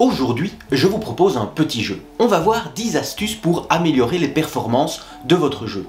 Aujourd'hui, je vous propose un petit jeu. On va voir 10 astuces pour améliorer les performances de votre jeu.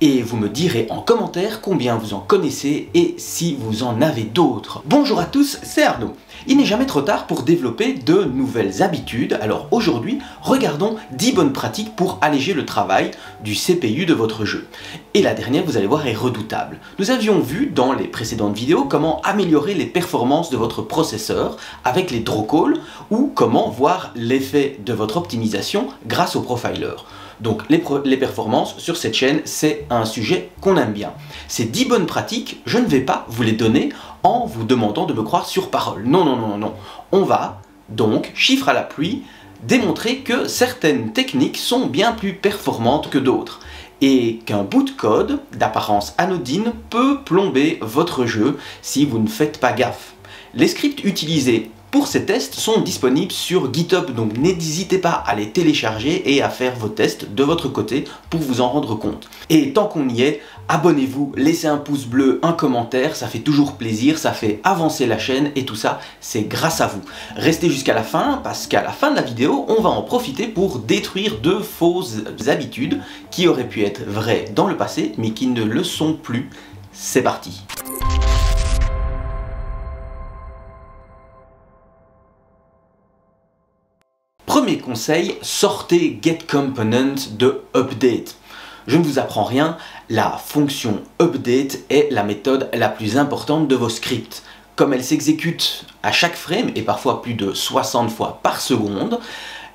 Et vous me direz en commentaire combien vous en connaissez et si vous en avez d'autres. Bonjour à tous, c'est Arnaud. Il n'est jamais trop tard pour développer de nouvelles habitudes, alors aujourd'hui, regardons 10 bonnes pratiques pour alléger le travail du CPU de votre jeu. Et la dernière, vous allez voir, est redoutable. Nous avions vu dans les précédentes vidéos comment améliorer les performances de votre processeur avec les draw calls ou comment voir l'effet de votre optimisation grâce au profiler. Donc les, les, performances sur cette chaîne, c'est un sujet qu'on aime bien. Ces 10 bonnes pratiques, je ne vais pas vous les donner en vous demandant de me croire sur parole. Non, non, non, non. On va donc, chiffre à la pluie, démontrer que certaines techniques sont bien plus performantes que d'autres et qu'un bout de code d'apparence anodine peut plomber votre jeu si vous ne faites pas gaffe. Les scripts utilisés pour ces tests sont disponibles sur GitHub, donc n'hésitez pas à les télécharger et à faire vos tests de votre côté pour vous en rendre compte. Et tant qu'on y est, abonnez-vous, laissez un pouce bleu, un commentaire, ça fait toujours plaisir, ça fait avancer la chaîne et tout ça, c'est grâce à vous. Restez jusqu'à la fin parce qu'à la fin de la vidéo, on va en profiter pour détruire deux fausses habitudes qui auraient pu être vraies dans le passé mais qui ne le sont plus. C'est parti Premier conseil, sortez getComponent de update. Je ne vous apprends rien, la fonction update est la méthode la plus importante de vos scripts. Comme elle s'exécute à chaque frame et parfois plus de 60 fois par seconde,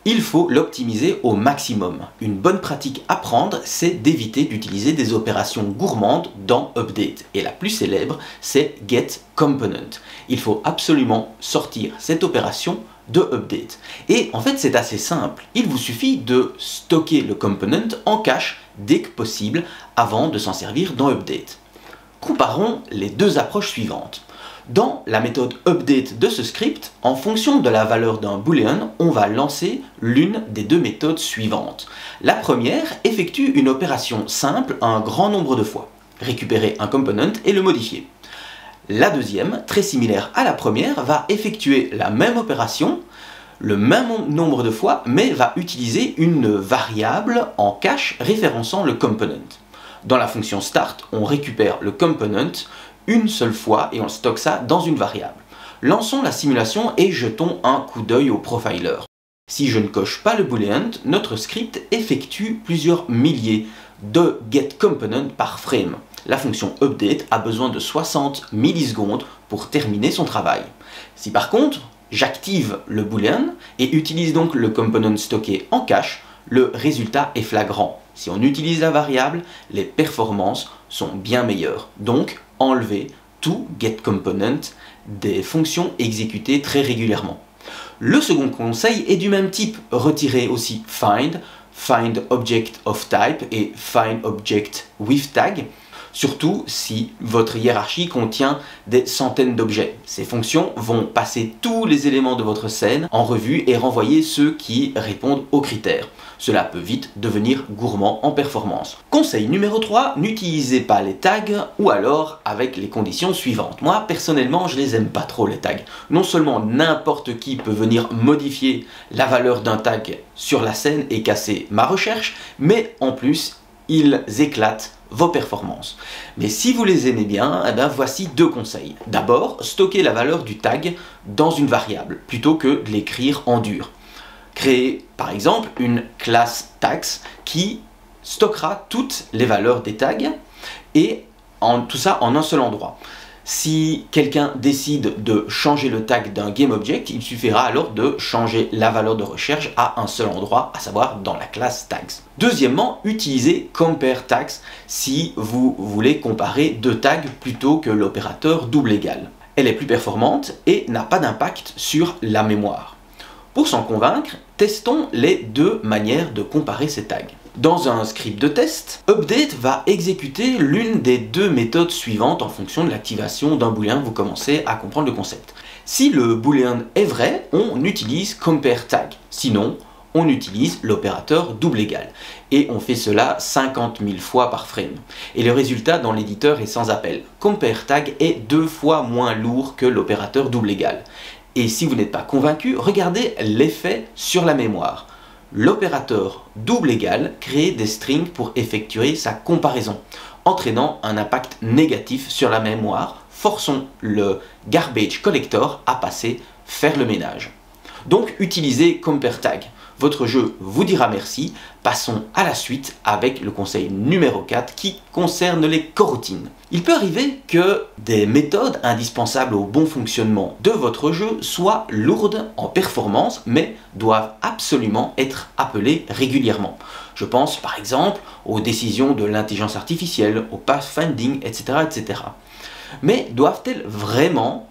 il faut l'optimiser au maximum. Une bonne pratique à prendre, c'est d'éviter d'utiliser des opérations gourmandes dans Update. Et la plus célèbre, c'est getComponent. Il faut absolument sortir cette opération de update. Et en fait, c'est assez simple. Il vous suffit de stocker le component en cache dès que possible avant de s'en servir dans update. Comparons les deux approches suivantes. Dans la méthode update de ce script, en fonction de la valeur d'un boolean, on va lancer l'une des deux méthodes suivantes. La première effectue une opération simple un grand nombre de fois, récupérer un component et le modifier. La deuxième, très similaire à la première, va effectuer la même opération, le même nombre de fois, mais va utiliser une variable en cache référençant le component. Dans la fonction start, on récupère le component une seule fois et on stocke ça dans une variable. Lançons la simulation et jetons un coup d'œil au profiler. Si je ne coche pas le boolean, notre script effectue plusieurs milliers de getComponent par frame la fonction update a besoin de 60 millisecondes pour terminer son travail. Si par contre, j'active le boolean et utilise donc le component stocké en cache, le résultat est flagrant. Si on utilise la variable, les performances sont bien meilleures. Donc, enlever tout getComponent des fonctions exécutées très régulièrement. Le second conseil est du même type. Retirer aussi find, find object of type et find object with tag surtout si votre hiérarchie contient des centaines d'objets. Ces fonctions vont passer tous les éléments de votre scène en revue et renvoyer ceux qui répondent aux critères. Cela peut vite devenir gourmand en performance. Conseil numéro 3, n'utilisez pas les tags ou alors avec les conditions suivantes. Moi personnellement je les aime pas trop les tags. Non seulement n'importe qui peut venir modifier la valeur d'un tag sur la scène et casser ma recherche, mais en plus ils éclatent vos performances. Mais si vous les aimez bien, eh bien voici deux conseils. D'abord, stocker la valeur du tag dans une variable, plutôt que de l'écrire en dur. Créez par exemple une classe tags qui stockera toutes les valeurs des tags et tout ça en un seul endroit. Si quelqu'un décide de changer le tag d'un GameObject, il suffira alors de changer la valeur de recherche à un seul endroit, à savoir dans la classe tags. Deuxièmement, utilisez compare tags si vous voulez comparer deux tags plutôt que l'opérateur double égal. Elle est plus performante et n'a pas d'impact sur la mémoire. Pour s'en convaincre, testons les deux manières de comparer ces tags. Dans un script de test, update va exécuter l'une des deux méthodes suivantes en fonction de l'activation d'un boolean, vous commencez à comprendre le concept. Si le boolean est vrai, on utilise compare tag. Sinon, on utilise l'opérateur double égal. Et on fait cela 50 000 fois par frame. Et le résultat dans l'éditeur est sans appel. Compare tag est deux fois moins lourd que l'opérateur double égal. Et si vous n'êtes pas convaincu, regardez l'effet sur la mémoire. L'opérateur double égal crée des strings pour effectuer sa comparaison, entraînant un impact négatif sur la mémoire. Forçons le garbage collector à passer faire le ménage. Donc utilisez CompareTag votre jeu vous dira merci. Passons à la suite avec le conseil numéro 4 qui concerne les coroutines. Il peut arriver que des méthodes indispensables au bon fonctionnement de votre jeu soient lourdes en performance mais doivent absolument être appelées régulièrement. Je pense par exemple aux décisions de l'intelligence artificielle, au pathfinding, etc. etc. Mais doivent-elles vraiment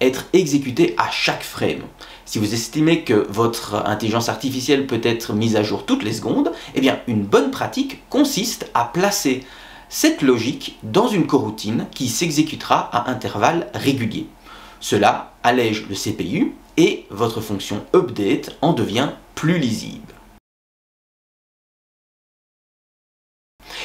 être exécutées à chaque frame si vous estimez que votre intelligence artificielle peut être mise à jour toutes les secondes, eh bien une bonne pratique consiste à placer cette logique dans une coroutine qui s'exécutera à intervalles réguliers. Cela allège le CPU et votre fonction update en devient plus lisible.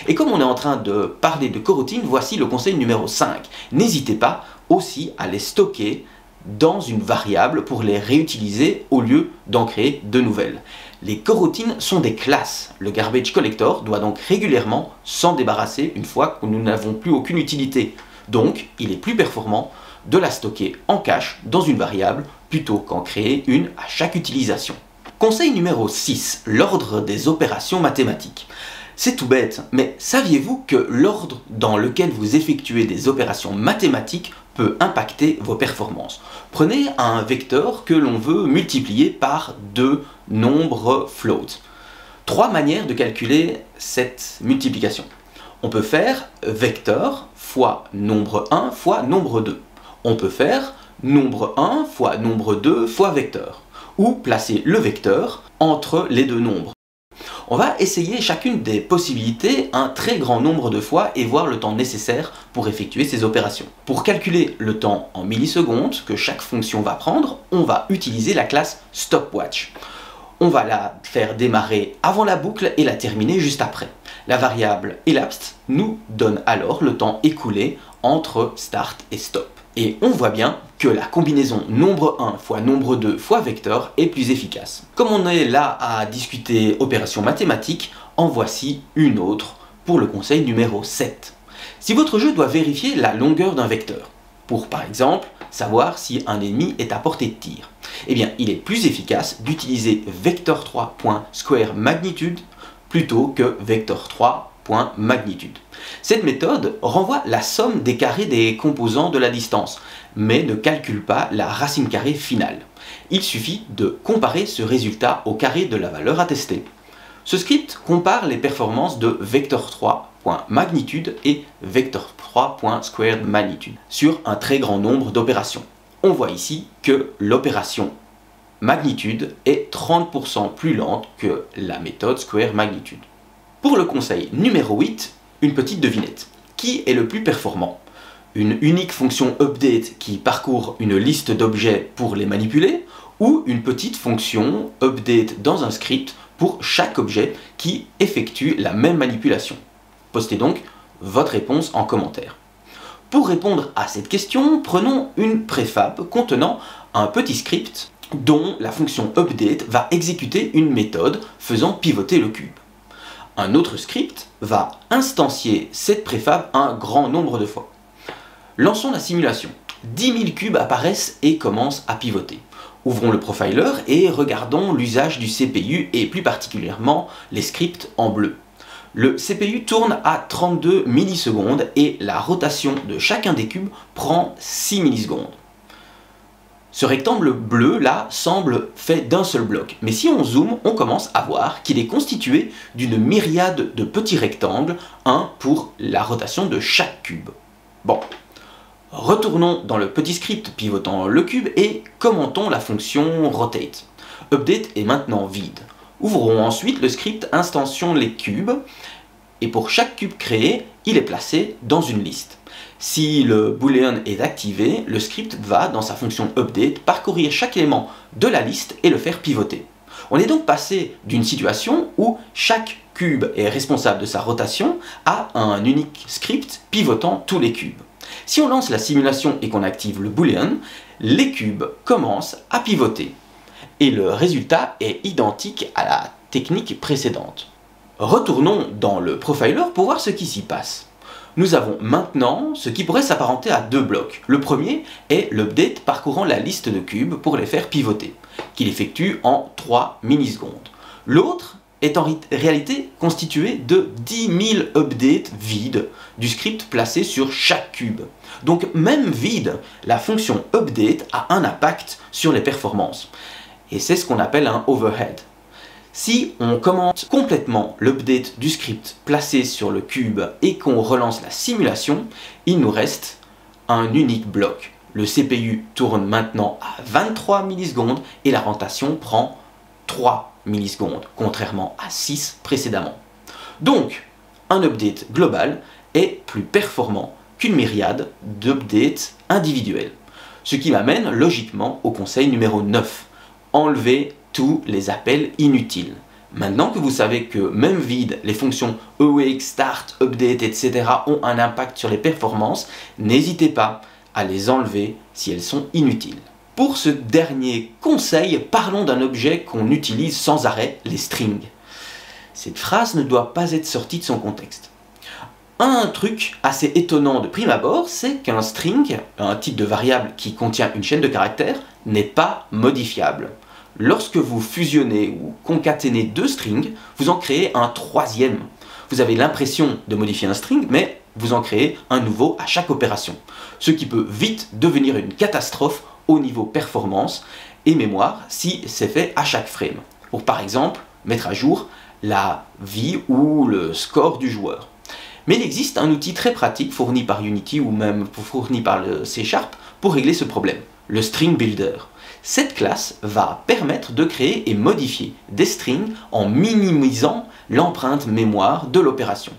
Et comme on est en train de parler de coroutines, voici le conseil numéro 5. N'hésitez pas aussi à les stocker dans une variable pour les réutiliser au lieu d'en créer de nouvelles. Les coroutines sont des classes. Le garbage collector doit donc régulièrement s'en débarrasser une fois que nous n'avons plus aucune utilité. Donc, il est plus performant de la stocker en cache dans une variable plutôt qu'en créer une à chaque utilisation. Conseil numéro 6, l'ordre des opérations mathématiques. C'est tout bête, mais saviez-vous que l'ordre dans lequel vous effectuez des opérations mathématiques peut impacter vos performances? Prenez un vecteur que l'on veut multiplier par deux nombres float. Trois manières de calculer cette multiplication. On peut faire vecteur fois nombre 1 fois nombre 2. On peut faire nombre 1 fois nombre 2 fois vecteur. Ou placer le vecteur entre les deux nombres. On va essayer chacune des possibilités un très grand nombre de fois et voir le temps nécessaire pour effectuer ces opérations. Pour calculer le temps en millisecondes que chaque fonction va prendre, on va utiliser la classe stopwatch. On va la faire démarrer avant la boucle et la terminer juste après. La variable elapsed nous donne alors le temps écoulé entre start et stop. Et on voit bien que la combinaison nombre 1 fois nombre 2 fois vecteur est plus efficace. Comme on est là à discuter opérations mathématiques, en voici une autre pour le conseil numéro 7. Si votre jeu doit vérifier la longueur d'un vecteur, pour par exemple savoir si un ennemi est à portée de tir, eh bien il est plus efficace d'utiliser vector3.squareMagnitude plutôt que vector3 magnitude. Cette méthode renvoie la somme des carrés des composants de la distance, mais ne calcule pas la racine carrée finale. Il suffit de comparer ce résultat au carré de la valeur à tester. Ce script compare les performances de vector3.magnitude et vector3.squaredMagnitude sur un très grand nombre d'opérations. On voit ici que l'opération magnitude est 30% plus lente que la méthode square magnitude. Pour le conseil numéro 8, une petite devinette. Qui est le plus performant? Une unique fonction update qui parcourt une liste d'objets pour les manipuler ou une petite fonction update dans un script pour chaque objet qui effectue la même manipulation Postez donc votre réponse en commentaire. Pour répondre à cette question, prenons une préfab contenant un petit script dont la fonction update va exécuter une méthode faisant pivoter le cube un autre script va instancier cette préfab un grand nombre de fois. Lançons la simulation. 10 000 cubes apparaissent et commencent à pivoter. Ouvrons le profiler et regardons l'usage du CPU et plus particulièrement les scripts en bleu. Le CPU tourne à 32 millisecondes et la rotation de chacun des cubes prend 6 millisecondes. Ce rectangle bleu là semble fait d'un seul bloc, mais si on zoome, on commence à voir qu'il est constitué d'une myriade de petits rectangles, un pour la rotation de chaque cube. Bon, retournons dans le petit script pivotant le cube et commentons la fonction rotate. Update est maintenant vide. Ouvrons ensuite le script instantion les cubes et pour chaque cube créé, il est placé dans une liste. Si le boolean est activé, le script va, dans sa fonction update, parcourir chaque élément de la liste et le faire pivoter. On est donc passé d'une situation où chaque cube est responsable de sa rotation à un unique script pivotant tous les cubes. Si on lance la simulation et qu'on active le boolean, les cubes commencent à pivoter. Et le résultat est identique à la technique précédente. Retournons dans le profiler pour voir ce qui s'y passe. Nous avons maintenant ce qui pourrait s'apparenter à deux blocs. Le premier est l'update parcourant la liste de cubes pour les faire pivoter, qu'il effectue en 3 millisecondes. L'autre est en réalité constitué de 10 000 updates vides du script placé sur chaque cube. Donc même vide, la fonction update a un impact sur les performances. Et c'est ce qu'on appelle un overhead. Si on commente complètement l'update du script placé sur le cube et qu'on relance la simulation, il nous reste un unique bloc. Le CPU tourne maintenant à 23 millisecondes et la rotation prend 3 millisecondes, contrairement à 6 précédemment. Donc, un update global est plus performant qu'une myriade d'updates individuels. Ce qui m'amène logiquement au conseil numéro 9. Enlever tous les appels inutiles. Maintenant que vous savez que même vide, les fonctions awake, start, update, etc. ont un impact sur les performances, n'hésitez pas à les enlever si elles sont inutiles. Pour ce dernier conseil, parlons d'un objet qu'on utilise sans arrêt, les strings. Cette phrase ne doit pas être sortie de son contexte. Un truc assez étonnant de prime abord, c'est qu'un string, un type de variable qui contient une chaîne de caractères, n'est pas modifiable. Lorsque vous fusionnez ou concaténez deux strings, vous en créez un troisième. Vous avez l'impression de modifier un string, mais vous en créez un nouveau à chaque opération. Ce qui peut vite devenir une catastrophe au niveau performance et mémoire si c'est fait à chaque frame. Pour par exemple mettre à jour la vie ou le score du joueur. Mais il existe un outil très pratique fourni par Unity ou même fourni par le C Sharp pour régler ce problème, le String Builder. Cette classe va permettre de créer et modifier des strings en minimisant l'empreinte mémoire de l'opération.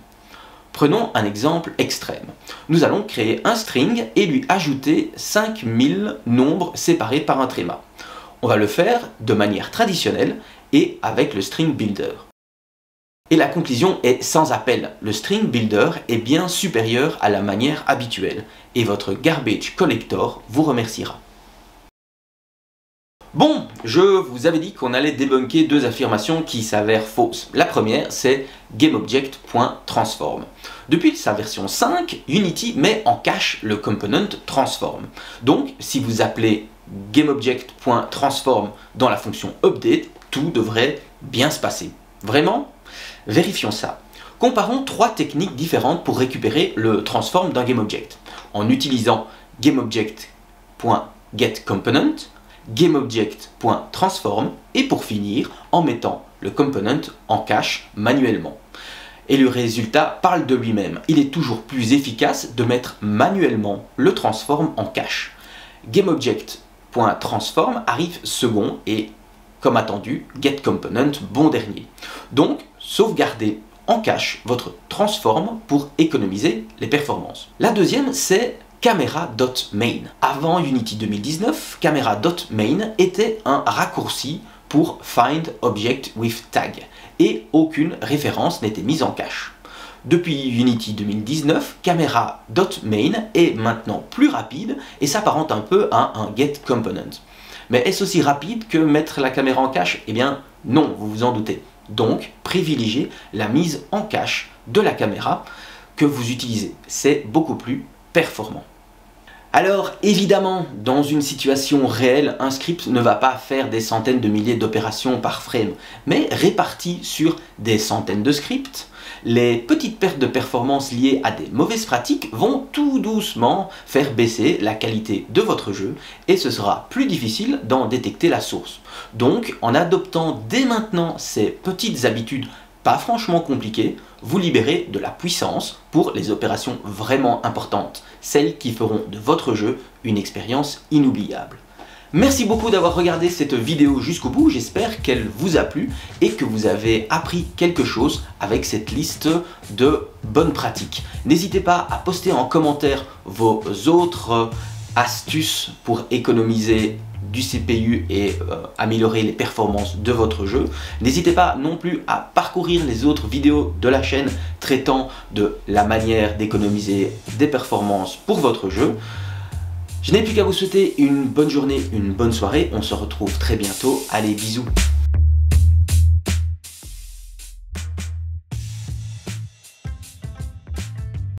Prenons un exemple extrême. Nous allons créer un string et lui ajouter 5000 nombres séparés par un tréma. On va le faire de manière traditionnelle et avec le string builder. Et la conclusion est sans appel. Le string builder est bien supérieur à la manière habituelle et votre garbage collector vous remerciera. Bon, je vous avais dit qu'on allait débunker deux affirmations qui s'avèrent fausses. La première, c'est GameObject.transform. Depuis sa version 5, Unity met en cache le component transform. Donc, si vous appelez GameObject.transform dans la fonction update, tout devrait bien se passer. Vraiment? Vérifions ça. Comparons trois techniques différentes pour récupérer le transform d'un GameObject. En utilisant GameObject.getComponent, GameObject.transform et pour finir en mettant le component en cache manuellement. Et le résultat parle de lui-même. Il est toujours plus efficace de mettre manuellement le transform en cache. GameObject.transform arrive second et, comme attendu, GetComponent bon dernier. Donc, sauvegardez en cache votre transform pour économiser les performances. La deuxième, c'est camera.main. Avant Unity 2019, camera.main était un raccourci pour Find Object with Tag et aucune référence n'était mise en cache. Depuis Unity 2019, camera.main est maintenant plus rapide et s'apparente un peu à un getComponent. Mais est-ce aussi rapide que mettre la caméra en cache? Eh bien non, vous vous en doutez. Donc privilégiez la mise en cache de la caméra que vous utilisez. C'est beaucoup plus performant. Alors évidemment, dans une situation réelle, un script ne va pas faire des centaines de milliers d'opérations par frame, mais réparti sur des centaines de scripts, les petites pertes de performance liées à des mauvaises pratiques vont tout doucement faire baisser la qualité de votre jeu et ce sera plus difficile d'en détecter la source. Donc en adoptant dès maintenant ces petites habitudes pas franchement compliquées, vous libérez de la puissance pour les opérations vraiment importantes, celles qui feront de votre jeu une expérience inoubliable. Merci beaucoup d'avoir regardé cette vidéo jusqu'au bout, j'espère qu'elle vous a plu et que vous avez appris quelque chose avec cette liste de bonnes pratiques. N'hésitez pas à poster en commentaire vos autres astuces pour économiser du CPU et euh, améliorer les performances de votre jeu. N'hésitez pas non plus à parcourir les autres vidéos de la chaîne traitant de la manière d'économiser des performances pour votre jeu. Je n'ai plus qu'à vous souhaiter une bonne journée, une bonne soirée. On se retrouve très bientôt. Allez, bisous